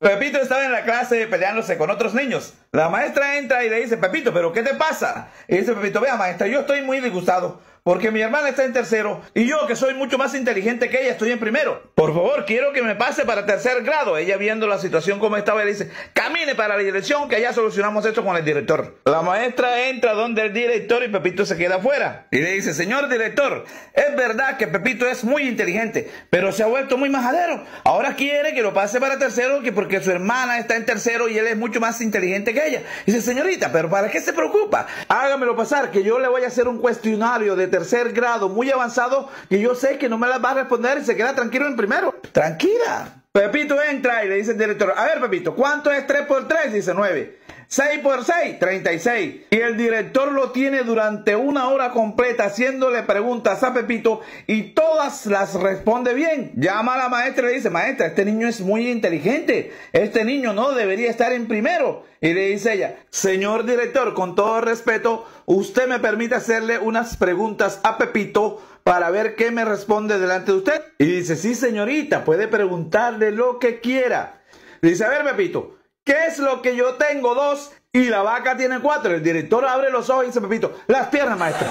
Pepito estaba en la clase peleándose con otros niños. La maestra entra y le dice, Pepito, ¿pero qué te pasa? Y dice Pepito, vea maestra, yo estoy muy disgustado porque mi hermana está en tercero y yo, que soy mucho más inteligente que ella, estoy en primero. Por favor, quiero que me pase para tercer grado. Ella viendo la situación como estaba, le dice, camine para la dirección que allá solucionamos esto con el director. La maestra entra donde el director y Pepito se queda afuera. Y le dice, señor director, es verdad que Pepito es muy inteligente, pero se ha vuelto muy majadero. Ahora quiere que lo pase para tercero que porque su hermana está en tercero y él es mucho más inteligente que ella. dice, señorita, pero ¿para qué se preocupa? Hágamelo pasar, que yo le voy a hacer un cuestionario de tercer grado muy avanzado que yo sé que no me las va a responder y se queda tranquilo en primero. Tranquila. Pepito entra y le dice el director, a ver Pepito, ¿cuánto es 3 por 3? Dice 9. 6 por 6, 36. Y el director lo tiene durante una hora completa haciéndole preguntas a Pepito y todas las responde bien. Llama a la maestra y le dice, maestra, este niño es muy inteligente. Este niño no debería estar en primero. Y le dice ella, señor director, con todo respeto, usted me permite hacerle unas preguntas a Pepito para ver qué me responde delante de usted. Y dice, sí señorita, puede preguntarle lo que quiera. Dice, a ver Pepito. ¿Qué es lo que yo tengo? Dos y la vaca tiene cuatro. El director abre los ojos y dice, Pepito, las piernas, maestra.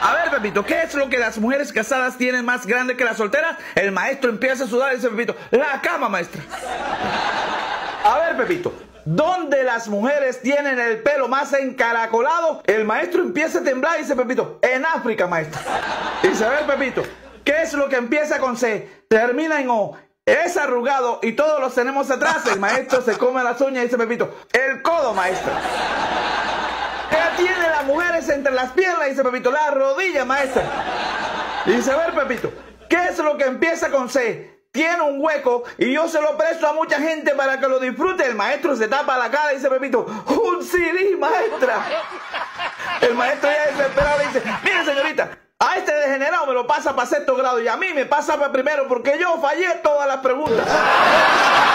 A ver, Pepito, ¿qué es lo que las mujeres casadas tienen más grande que las solteras? El maestro empieza a sudar y dice, Pepito, la cama, maestra. A ver, Pepito, ¿dónde las mujeres tienen el pelo más encaracolado? El maestro empieza a temblar y dice, Pepito, en África, maestra. Dice, a ver, Pepito, ¿qué es lo que empieza con C, termina en O es arrugado y todos los tenemos atrás. El maestro se come las uñas y dice Pepito, el codo, maestro. ¿Qué tiene las mujeres entre las piernas? Dice Pepito, la rodilla, maestra. Y dice, a ver, Pepito, ¿qué es lo que empieza con C? Tiene un hueco y yo se lo presto a mucha gente para que lo disfrute. El maestro se tapa la cara y dice, Pepito, un CD, maestra. El maestro ya desesperado dice, mire señorita, a este degenerado me lo pasa para sexto grado y a mí me pasa para primero porque yo fallé todas las preguntas.